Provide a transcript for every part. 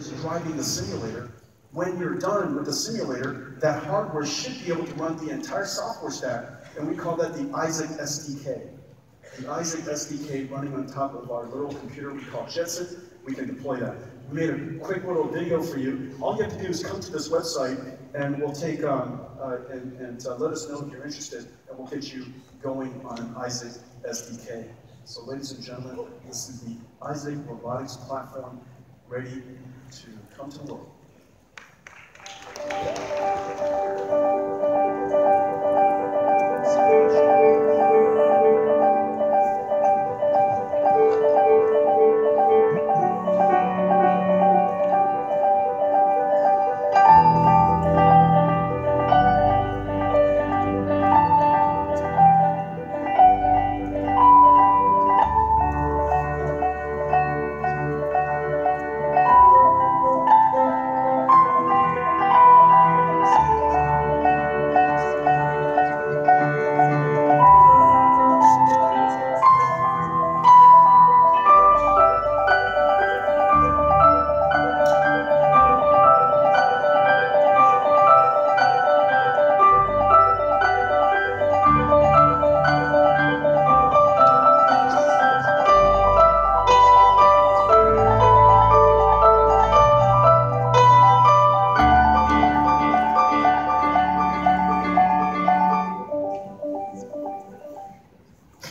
is driving the simulator. When you're done with the simulator, that hardware should be able to run the entire software stack, and we call that the Isaac SDK. The Isaac SDK running on top of our little computer we call Jetson, we can deploy that. We made a quick little video for you. All you have to do is come to this website, and we'll take um, uh, and, and uh, let us know if you're interested, and we'll get you going on Isaac SDK. So ladies and gentlemen, this is the Isaac Robotics Platform ready to come to the world.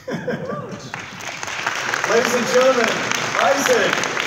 Ladies and gentlemen, Isaac.